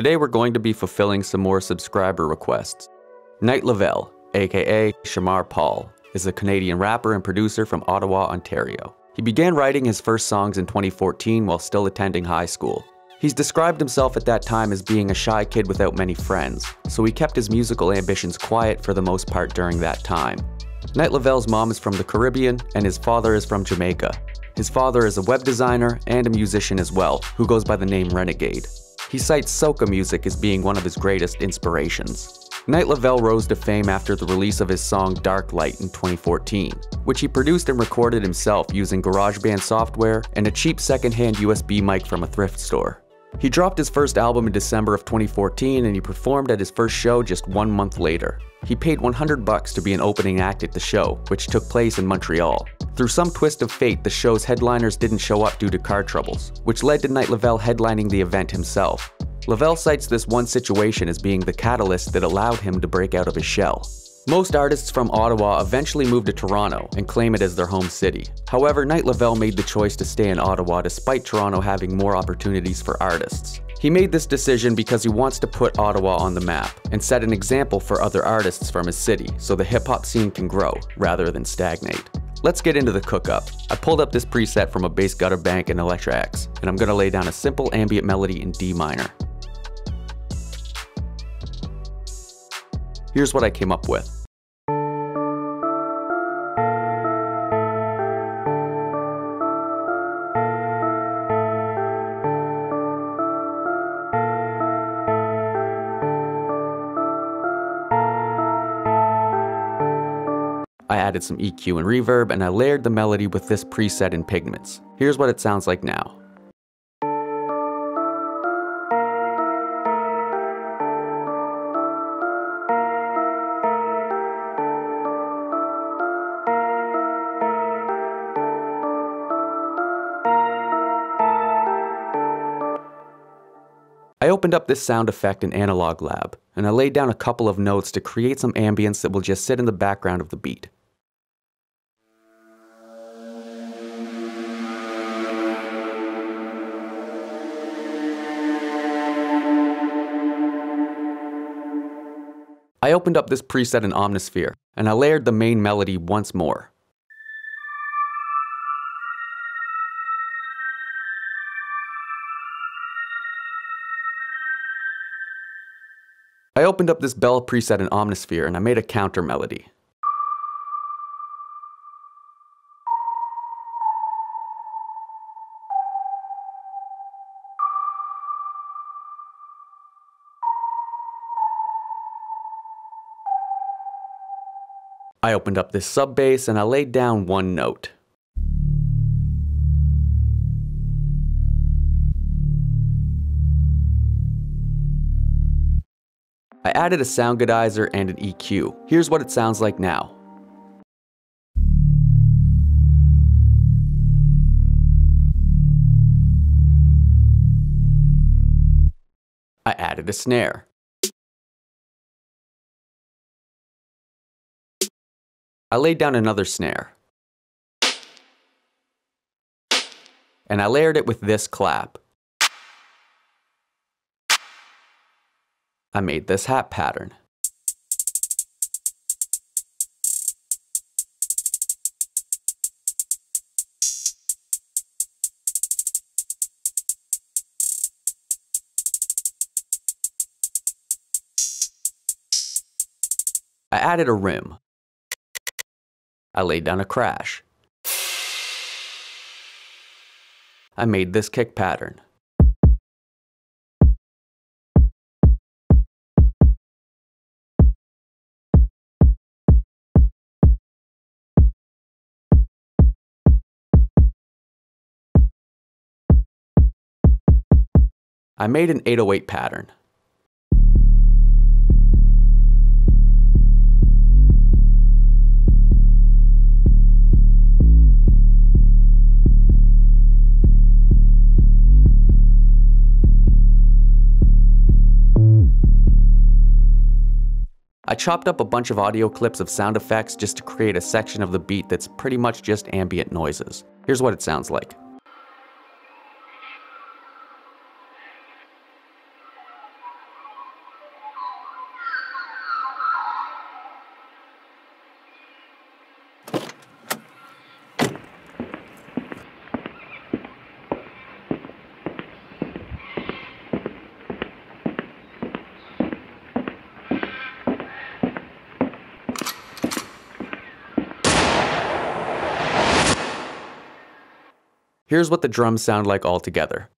Today we're going to be fulfilling some more subscriber requests. Night Lovell, aka Shermar Paul, is a Canadian rapper and producer from Ottawa, Ontario. He began writing his first songs in 2014 while still attending high school. He's described himself at that time as being a shy kid without many friends, so he kept his musical ambitions quiet for the most part during that time. Night Lovell's mom is from the Caribbean and his father is from Jamaica. His father is a web designer and a musician as well, who goes by the name Renegade. He cites soca music as being one of his greatest inspirations. Night Lovell rose to fame after the release of his song Dark Light in 2014, which he produced and recorded himself using GarageBand software and a cheap secondhand USB mic from a thrift store. He dropped his first album in December of 2014 and he performed at his first show just one month later. He paid 100 bucks to be an opening act at the show, which took place in Montreal. Through some twist of fate, the show's headliners didn't show up due to car troubles, which led to Night Lovell headlining the event himself. Lovell cites this one situation as being the catalyst that allowed him to break out of his shell. Most artists from Ottawa eventually move to Toronto and claim it as their home city. However, Night Lovell made the choice to stay in Ottawa despite Toronto having more opportunities for artists. He made this decision because he wants to put Ottawa on the map and set an example for other artists from his city so the hip hop scene can grow rather than stagnate. Let's get into the cook-up. I pulled up this preset from a bass gutter bank in Electra X, and I'm gonna lay down a simple ambient melody in D minor. Here's what I came up with. Added some EQ and reverb, and I layered the melody with this preset in Pigments. Here's what it sounds like now. I opened up this sound effect in Analog Lab, and I laid down a couple of notes to create some ambience that will just sit in the background of the beat. I opened up this preset in Omnisphere, and I layered the main melody once more. I opened up this bell preset in Omnisphere and I made a counter melody. I opened up this sub bass and I laid down one note. I added a Soundgoodizer and an EQ. Here's what it sounds like now. I added a snare. I laid down another snare. And I layered it with this clap. I made this hat pattern. I added a rim. I laid down a crash. I made this kick pattern. I made an 808 pattern. Chopped up a bunch of audio clips of sound effects just to create a section of the beat that's pretty much just ambient noises. Here's what it sounds like. Here's what the drums sound like all together.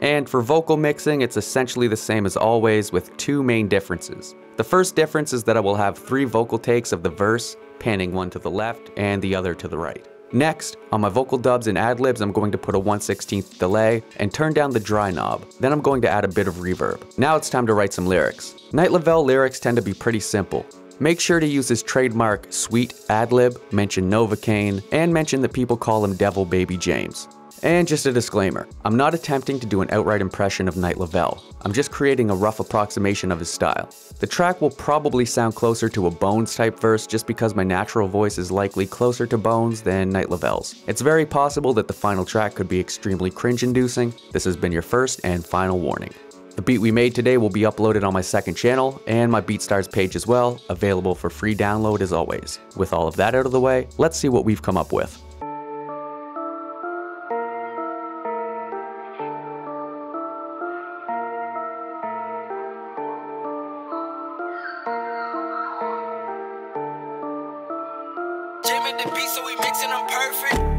And for vocal mixing, it's essentially the same as always with two main differences. The first difference is that I will have three vocal takes of the verse, panning one to the left and the other to the right. Next, on my vocal dubs and ad-libs, I'm going to put a 1 16th delay and turn down the dry knob. Then I'm going to add a bit of reverb. Now it's time to write some lyrics. Night Lovell lyrics tend to be pretty simple. Make sure to use his trademark sweet ad-lib, mention Novocaine, and mention that people call him Devil Baby James. And just a disclaimer, I'm not attempting to do an outright impression of Night Lovell, I'm just creating a rough approximation of his style. The track will probably sound closer to a Bones type verse just because my natural voice is likely closer to Bones than Night Lovell's. It's very possible that the final track could be extremely cringe inducing. This has been your first and final warning. The beat we made today will be uploaded on my second channel and my BeatStars page as well, available for free download as always. With all of that out of the way, let's see what we've come up with. Beat, so we mixing them perfect.